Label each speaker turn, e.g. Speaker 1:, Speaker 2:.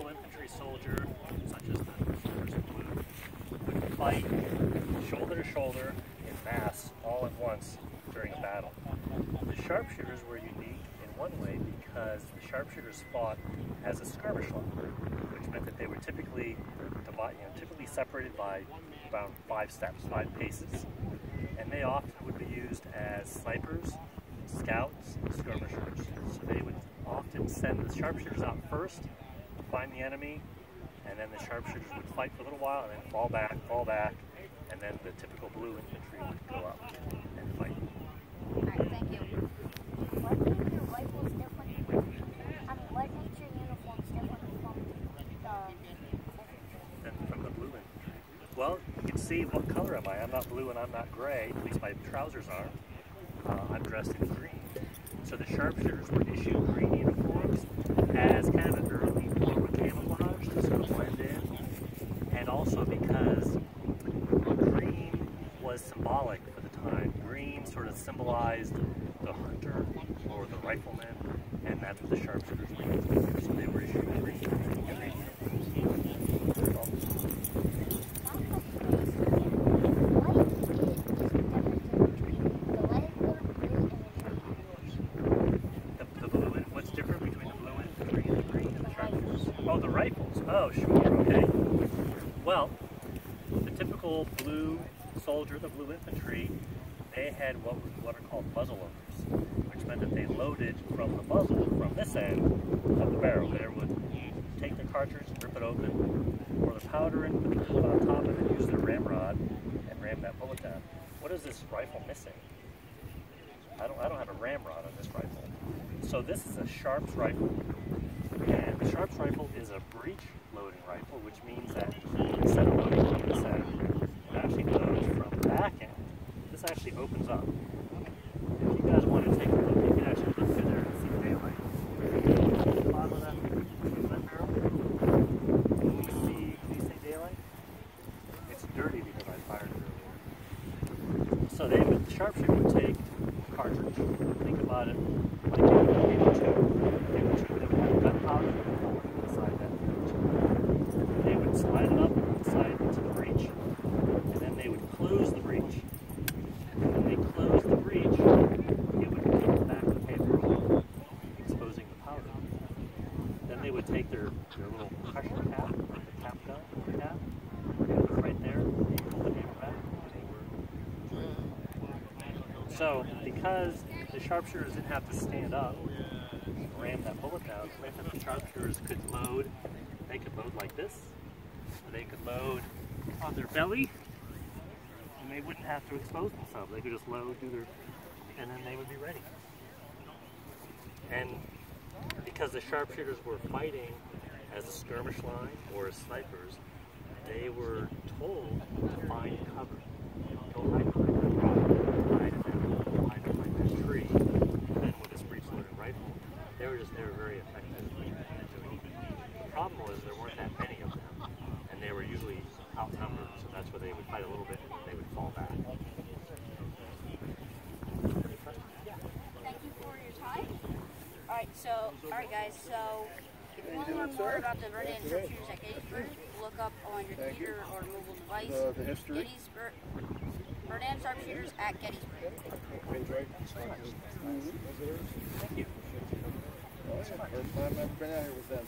Speaker 1: typical infantry soldier, such as the in blue, would fight shoulder to shoulder in mass all at once during a battle. The sharpshooters were unique in one way because the sharpshooters fought as a skirmish line, which meant that they were typically divide, you know, typically separated by about five steps, five paces, and they often would be used as snipers, scouts, skirmishers. So they would often send the sharpshooters out first find the enemy, and then the sharpshooters would fight for a little while and then fall back, fall back, and then the typical blue infantry would go up and fight.
Speaker 2: Alright, thank you. What makes your rifles different? I mean, what makes your uniforms different from the
Speaker 1: Then from the blue infantry. Well, you can see what color am I? I'm not blue and I'm not gray, at least my trousers are. Uh, I'm dressed in green. So the sharpshooters were issued green uniforms as kind of an early form of camouflage to sort of blend in. And also because green was symbolic for the time. Green sort of symbolized the hunter or the rifleman, and that's what the sharpshooters were. So they were issued green. The, blue, what's different between the blue and the green? Oh, the rifles. Oh, sure. Okay. Well, the typical blue soldier, the blue infantry, they had what were, what are called muzzle loaders, which meant that they loaded from the muzzle, from this end of the barrel. There would take the cartridge, rip it open, pour the powder in, put the bullet on top, and then use their ramrod and ram that bullet down. What is this rifle missing? I don't, I don't have a ramrod on this rifle. So this is a Sharps rifle. And the Sharps rifle is a breech loading rifle, which means that instead of loading from this end, actually loads from the back end. This actually opens up. If you guys want to take a look, you can actually look through there and see daylight. Bottom of that, that barrel. Can you see, can you see daylight? It's dirty because I fired it earlier. So they would, the sharpshooter would take a cartridge, think about it like a paper tube, paper tube that would have gunpowder inside that paper tube. They would slide it up inside into the breech, and then they would close the breech. And when they closed the breech, it would peel back the paper, exposing the powder. Then they would take their, their little pressure cap, the cap gun cap, put right there, pull the hammer back, and they were mm. so, because the sharpshooters didn't have to stand up and ram that bullet down, it meant that the sharpshooters could load, they could load like this, they could load on their belly, and they wouldn't have to expose themselves. They could just load, do their, and then they would be ready. And because the sharpshooters were fighting as a skirmish line or as snipers, they were told to find cover. Go hide behind that rock, hide in hide behind that tree. And then with this breech loaded rifle, they were just they were very effective at doing it. The problem was there weren't that many of them, and they were usually outnumbered, so that's where they would fight a little bit and they would fall back.
Speaker 2: Thank you for your time. Alright, so, alright guys, so if you want to learn more about the Berdan sharpshooters at Gettysburg, look up on your computer or mobile device.
Speaker 3: Uh, the history.
Speaker 2: Gettysburg, Berdan sharpshooters at Gettysburg.
Speaker 1: Thank you.
Speaker 3: First time I've been out here with them.